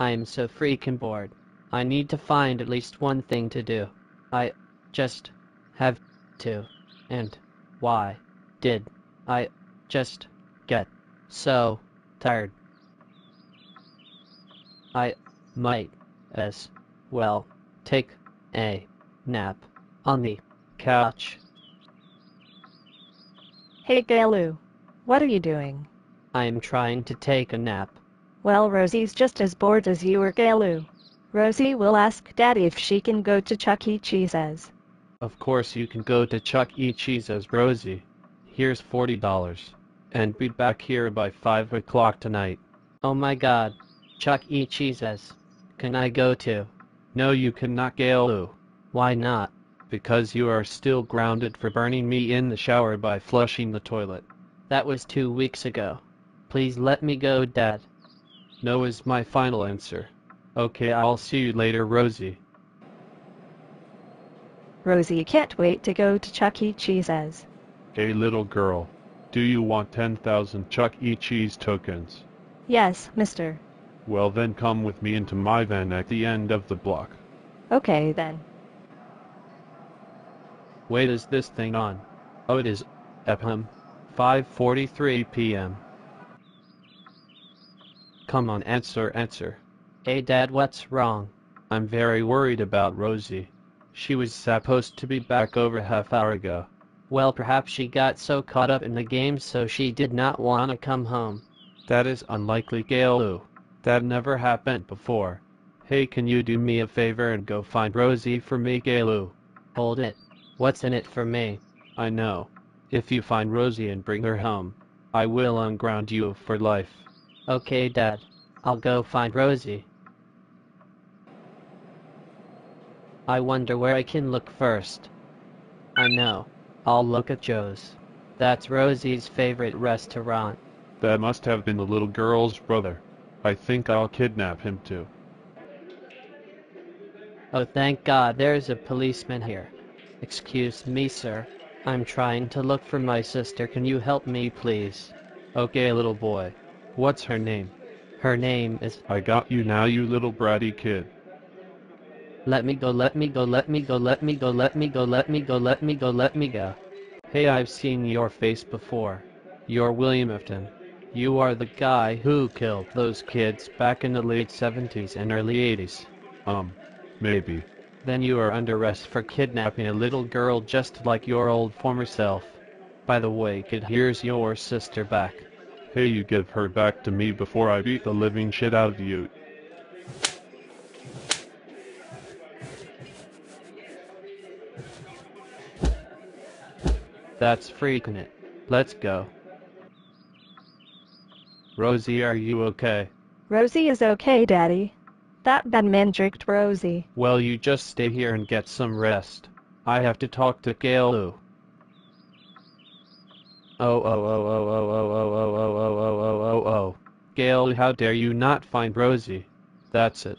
I am so freaking bored. I need to find at least one thing to do. I just have to. And why did I just get so tired? I might as well take a nap on the couch. Hey Caillou. What are you doing? I am trying to take a nap. Well, Rosie's just as bored as you or Caillou. Rosie will ask Daddy if she can go to Chuck E. Cheese's. Of course you can go to Chuck E. Cheese's, Rosie. Here's $40. And be back here by 5 o'clock tonight. Oh my god. Chuck E. Cheese's. Can I go to? No you cannot Caillou. Why not? Because you are still grounded for burning me in the shower by flushing the toilet. That was two weeks ago. Please let me go, Dad. No is my final answer. Okay, I'll see you later, Rosie. Rosie can't wait to go to Chuck E. Cheese's. Hey little girl, do you want 10,000 Chuck E. Cheese tokens? Yes, mister. Well then come with me into my van at the end of the block. Okay then. Wait, is this thing on? Oh, it is. Ephraim. 5:43 p.m. Come on, answer, answer. Hey, Dad, what's wrong? I'm very worried about Rosie. She was supposed to be back over half hour ago. Well, perhaps she got so caught up in the game so she did not want to come home. That is unlikely, Caillou. That never happened before. Hey, can you do me a favor and go find Rosie for me, Caillou? Hold it. What's in it for me? I know. If you find Rosie and bring her home, I will unground you for life. Okay, Dad. I'll go find Rosie. I wonder where I can look first. I know. I'll look at Joe's. That's Rosie's favorite restaurant. That must have been the little girl's brother. I think I'll kidnap him too. Oh, thank God, there's a policeman here. Excuse me, sir. I'm trying to look for my sister. Can you help me, please? Okay, little boy. What's her name? Her name is... I got you now, you little bratty kid. Let me go, let me go, let me go, let me go, let me go, let me go, let me go, let me go. Hey, I've seen your face before. You're William Afton. You are the guy who killed those kids back in the late 70s and early 80s. Um, maybe. Then you are under arrest for kidnapping a little girl just like your old former self. By the way, kid, here's your sister back. Hey, you give her back to me before I beat the living shit out of you. That's freaking it. Let's go. Rosie, are you okay? Rosie is okay, Daddy. That bad man jerked Rosie. Well, you just stay here and get some rest. I have to talk to Caillou. Oh, oh, oh, oh, oh, oh, oh, oh, oh, oh, oh, oh, oh, oh. Gail, how dare you not find Rosie? That's it.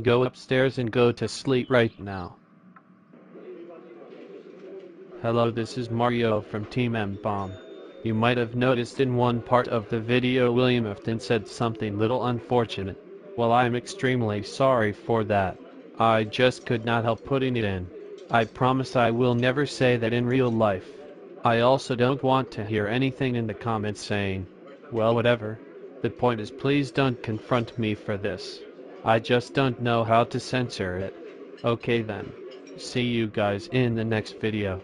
Go upstairs and go to sleep right now. Hello this is Mario from Team M Bomb. You might have noticed in one part of the video William Afton said something little unfortunate. Well I'm extremely sorry for that. I just could not help putting it in. I promise I will never say that in real life. I also don't want to hear anything in the comments saying, well whatever. The point is please don't confront me for this. I just don't know how to censor it. Okay then. See you guys in the next video.